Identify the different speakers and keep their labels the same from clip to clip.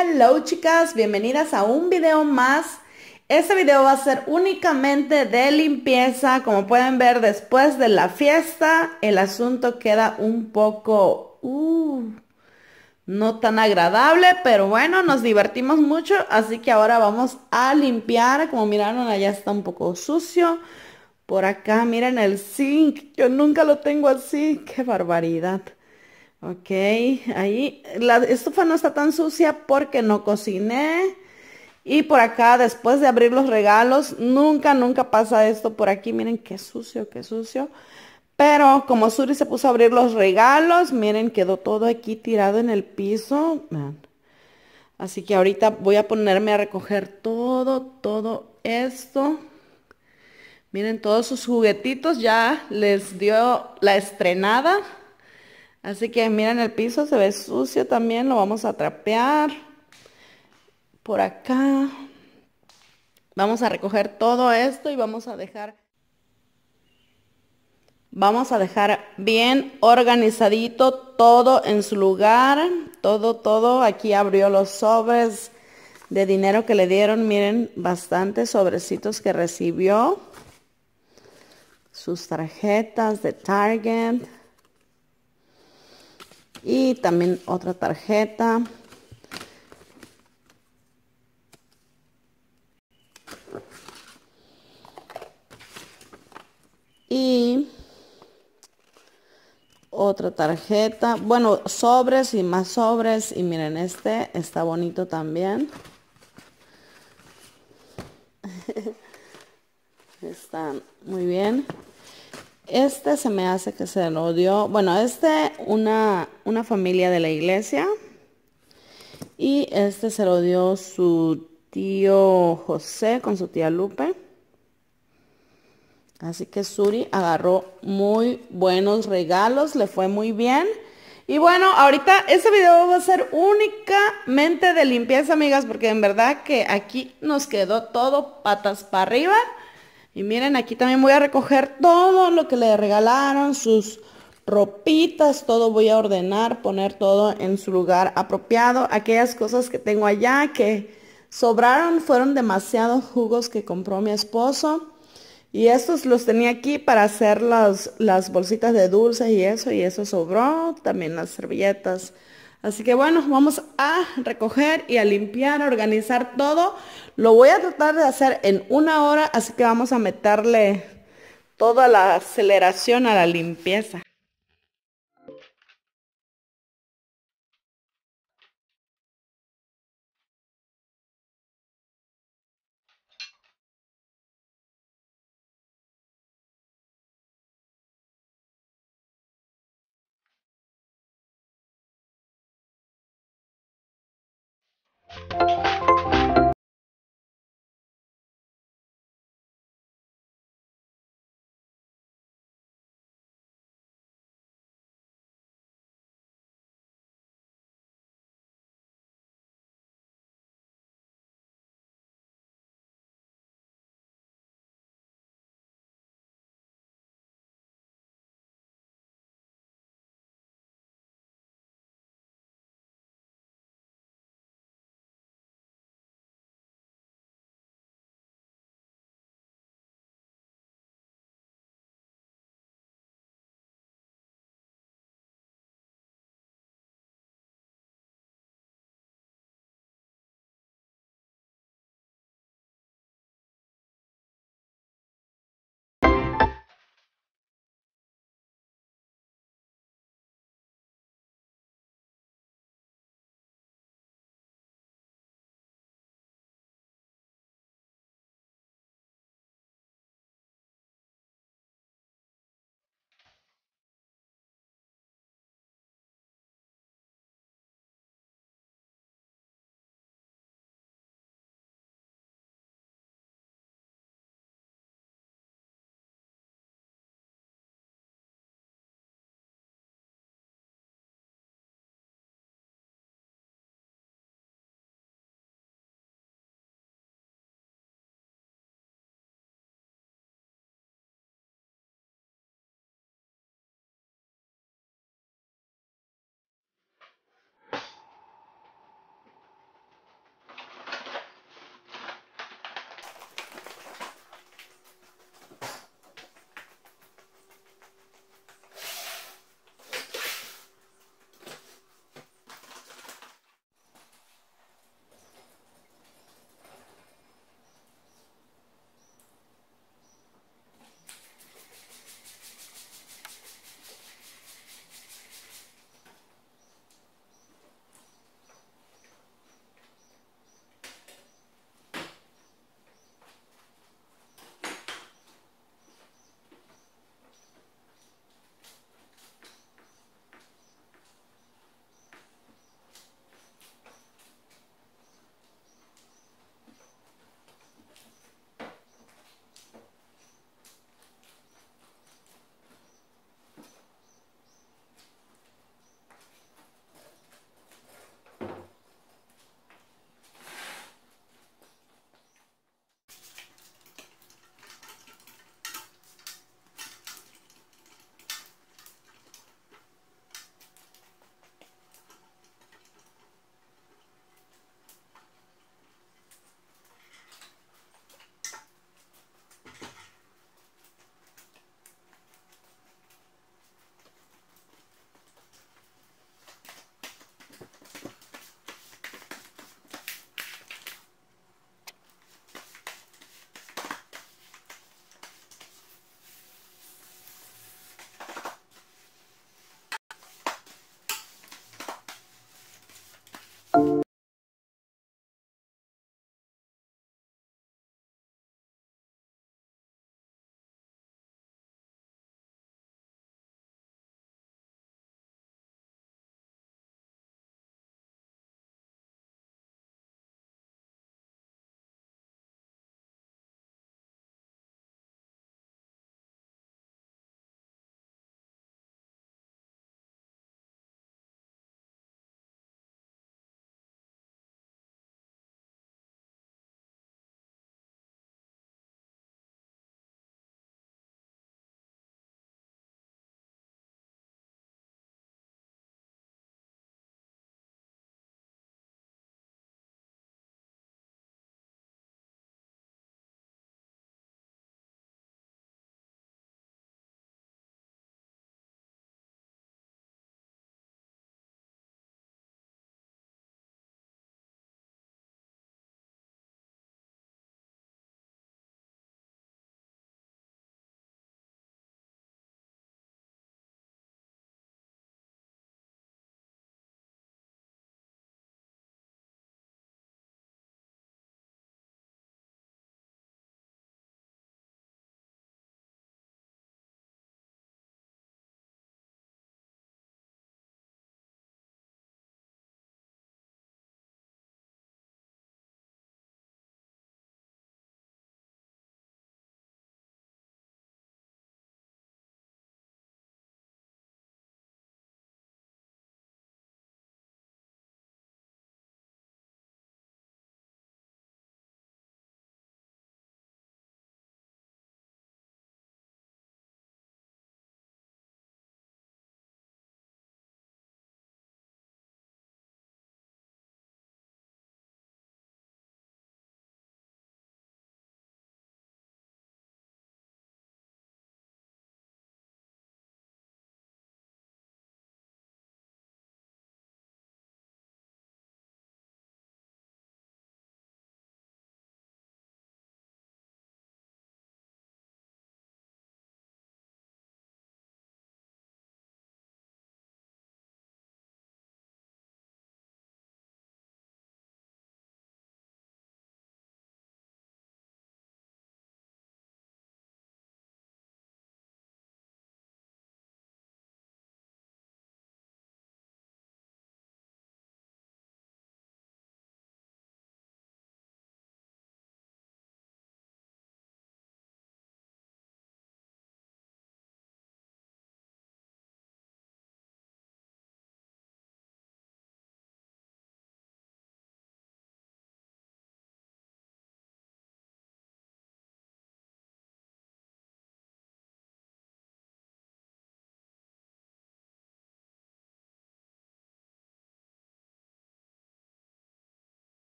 Speaker 1: Hello chicas, bienvenidas a un video más. Este video va a ser únicamente de limpieza. Como pueden ver, después de la fiesta, el asunto queda un poco... Uh, no tan agradable, pero bueno, nos divertimos mucho. Así que ahora vamos a limpiar. Como miraron, allá está un poco sucio. Por acá, miren el zinc. Yo nunca lo tengo así. ¡Qué barbaridad! Ok, ahí la estufa no está tan sucia porque no cociné. Y por acá, después de abrir los regalos, nunca, nunca pasa esto por aquí. Miren qué sucio, qué sucio. Pero como Suri se puso a abrir los regalos, miren, quedó todo aquí tirado en el piso. Así que ahorita voy a ponerme a recoger todo, todo esto. Miren, todos sus juguetitos ya les dio la estrenada. Así que miren el piso, se ve sucio también, lo vamos a trapear. Por acá. Vamos a recoger todo esto y vamos a dejar... Vamos a dejar bien organizadito todo en su lugar. Todo, todo. Aquí abrió los sobres de dinero que le dieron. Miren, bastantes sobrecitos que recibió. Sus tarjetas de Target y también otra tarjeta. Y otra tarjeta. Bueno sobres y más sobres. Y miren este está bonito también. Está muy bien este se me hace que se lo dio, bueno, este una, una familia de la iglesia. Y este se lo dio su tío José con su tía Lupe. Así que Suri agarró muy buenos regalos, le fue muy bien. Y bueno, ahorita este video va a ser únicamente de limpieza, amigas, porque en verdad que aquí nos quedó todo patas para arriba. Y miren, aquí también voy a recoger todo lo que le regalaron, sus ropitas, todo voy a ordenar, poner todo en su lugar apropiado. Aquellas cosas que tengo allá que sobraron, fueron demasiados jugos que compró mi esposo. Y estos los tenía aquí para hacer las, las bolsitas de dulces y eso, y eso sobró, también las servilletas. Así que bueno, vamos a recoger y a limpiar, a organizar todo. Lo voy a tratar de hacer en una hora, así que vamos a meterle toda la aceleración a la limpieza.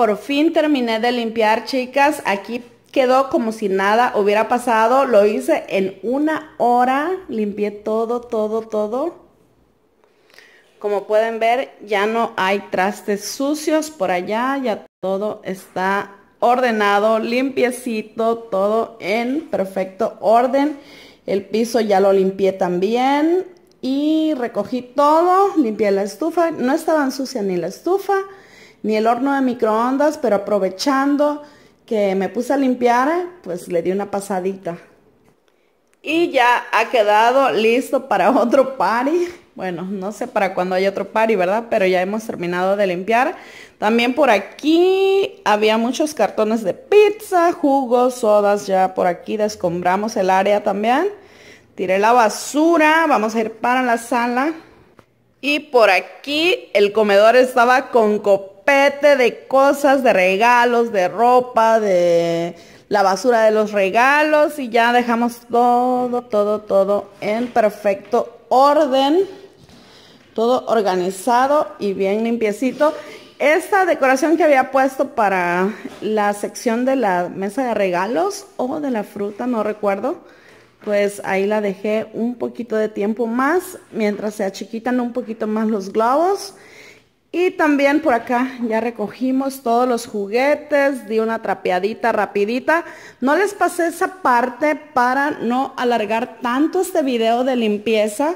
Speaker 1: Por fin terminé de limpiar, chicas. Aquí quedó como si nada hubiera pasado. Lo hice en una hora. Limpié todo, todo, todo. Como pueden ver, ya no hay trastes sucios por allá. Ya todo está ordenado, limpiecito, todo en perfecto orden. El piso ya lo limpié también. Y recogí todo. Limpié la estufa. No estaban sucia ni la estufa ni el horno de microondas, pero aprovechando que me puse a limpiar, pues le di una pasadita. Y ya ha quedado listo para otro party. Bueno, no sé para cuándo hay otro party, ¿verdad? Pero ya hemos terminado de limpiar. También por aquí había muchos cartones de pizza, jugos, sodas. Ya por aquí descombramos el área también. Tiré la basura. Vamos a ir para la sala. Y por aquí el comedor estaba con copete de cosas, de regalos, de ropa, de la basura de los regalos y ya dejamos todo, todo, todo en perfecto orden. Todo organizado y bien limpiecito. Esta decoración que había puesto para la sección de la mesa de regalos o de la fruta, no recuerdo pues ahí la dejé un poquito de tiempo más mientras se achiquitan un poquito más los globos y también por acá ya recogimos todos los juguetes, di una trapeadita rapidita. No les pasé esa parte para no alargar tanto este video de limpieza,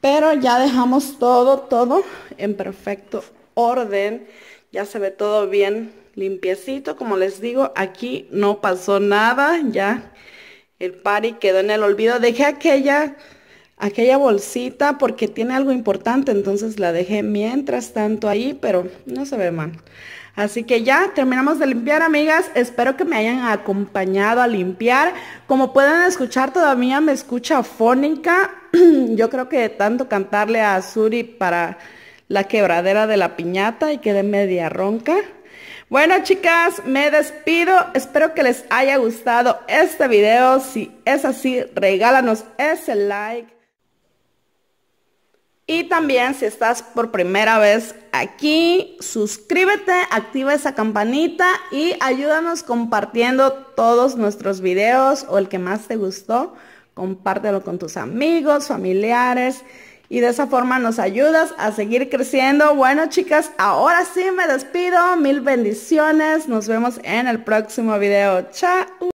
Speaker 1: pero ya dejamos todo, todo en perfecto orden. Ya se ve todo bien limpiecito, como les digo, aquí no pasó nada, ya el party quedó en el olvido. Dejé aquella, aquella bolsita porque tiene algo importante, entonces la dejé mientras tanto ahí, pero no se ve mal. Así que ya terminamos de limpiar, amigas. Espero que me hayan acompañado a limpiar. Como pueden escuchar, todavía me escucha fónica. Yo creo que tanto cantarle a Suri para la quebradera de la piñata y quedé media ronca. Bueno chicas, me despido. Espero que les haya gustado este video. Si es así, regálanos ese like. Y también si estás por primera vez aquí, suscríbete, activa esa campanita y ayúdanos compartiendo todos nuestros videos o el que más te gustó. Compártelo con tus amigos, familiares y de esa forma nos ayudas a seguir creciendo. Bueno, chicas, ahora sí me despido. Mil bendiciones. Nos vemos en el próximo video. Chao.